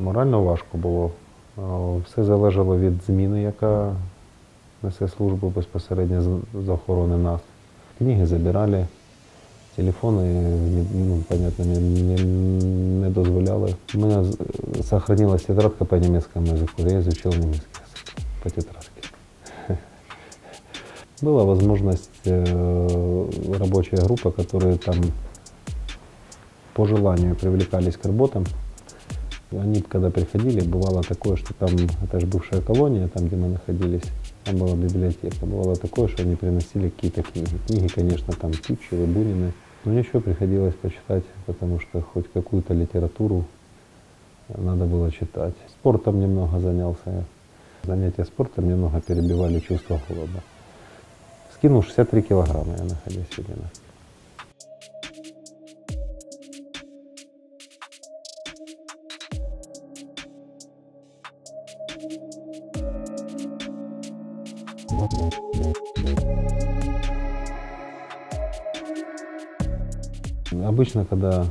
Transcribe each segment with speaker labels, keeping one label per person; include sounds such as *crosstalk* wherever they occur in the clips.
Speaker 1: Морально важко було. Е, Все залежало від зміни, яка несе службу безпосередньо з- з охорони нас. Книги забирали, телефони, ні- ну, понятно, не, не, не дозволяли. У мене з- сохранилась тетрадка по німецькому язику, я изучил немецкий язык по тетрадке. *laughs* Была возможность, э, рабочая группа, которые там по желанию привлекались к работам. Они, когда приходили, бывало такое, что там, это же бывшая колония, там, где мы находились, там была библиотека. Бывало такое, что они приносили какие-то книги. Книги, конечно, там Тютчевы, Бунины. Но ничего приходилось почитать, потому что хоть какую-то литературу надо было читать. Спортом немного занялся. Занятия спортом немного перебивали чувство голода. Скинул 63 килограмма я находясь в Обычно, когда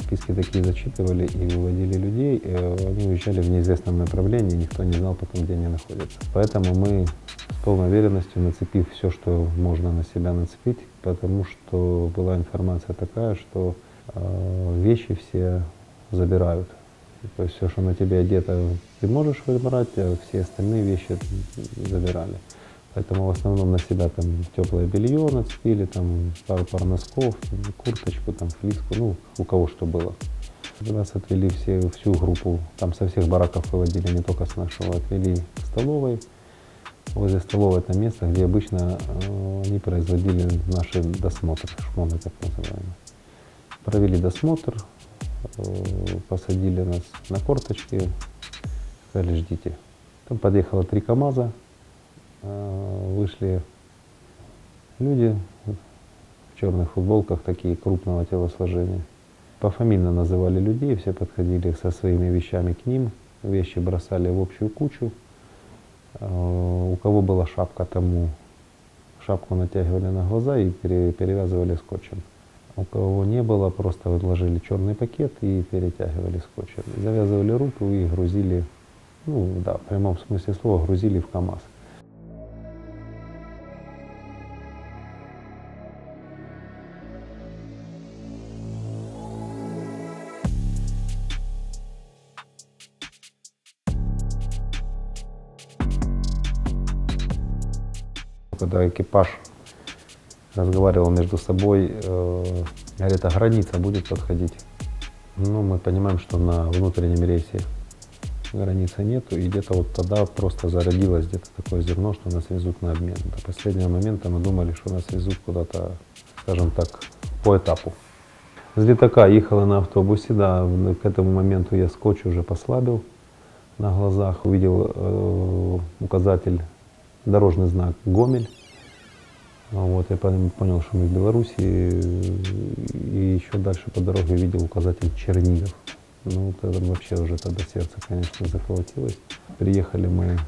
Speaker 1: списки такие зачитывали и выводили людей, э, они уезжали в неизвестном направлении, никто не знал потом, где они находятся. Поэтому мы с полной уверенностью, нацепив все, что можно на себя нацепить, потому что была информация такая, что э, вещи все забирают. То есть все, что на тебе одето, ты можешь выбрать, а все остальные вещи забирали. Поэтому в основном на себя там теплое белье нацепили, там пару пар носков, курточку, там флиску, ну, у кого что было. Нас отвели все, всю группу, там со всех бараков выводили, не только с нашего, отвели к столовой. Возле столовой это место, где обычно э, они производили наши досмотры, шмоны так называемые. Провели досмотр, посадили нас на корточки, сказали, ждите. Там подъехало три КАМАЗа, э, вышли люди в черных футболках, такие крупного телосложения. Пофамильно называли людей, все подходили со своими вещами к ним, вещи бросали в общую кучу. Э, У кого была шапка, тому шапку натягивали на глаза и пере- перевязывали скотчем. У кого не было, просто вложили черный пакет и перетягивали скотчем. Завязывали руку и грузили, ну да, в прямом смысле слова, грузили в КАМАЗ. Когда экипаж разговаривал между собой, э, говорит, а граница будет подходить. Ну, мы понимаем, что на внутреннем рейсе границы нету, и где-то вот тогда просто зародилось где-то такое зерно, что нас везут на обмен. До последнего момента мы думали, что нас везут куда-то, скажем так, по этапу. С летака ехала на автобусе, да, к этому моменту я скотч уже послабил на глазах, увидел э, указатель, дорожный знак «Гомель». А Вот, я пон- понял, что мы в Беларуси, и еще дальше по дороге видел указатель Чернигов. Ну, тогда вообще уже тогда сердце, конечно, заколотилось. Приехали мы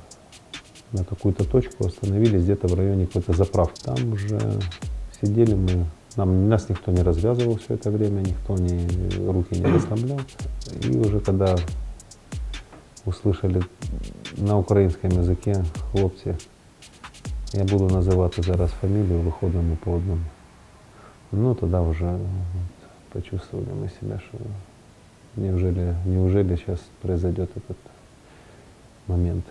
Speaker 1: на какую-то точку, остановились где-то в районе какой-то заправки. Там уже сидели мы, нам, нас никто не развязывал все это время, никто не, руки не расслаблял. И уже когда услышали на українському язикі хлопці, я буду називати зараз фамілію, виходимо по одному. Ну, тогда уже вот, почувствовали мы себя, что неужели, неужели сейчас произойдет этот момент.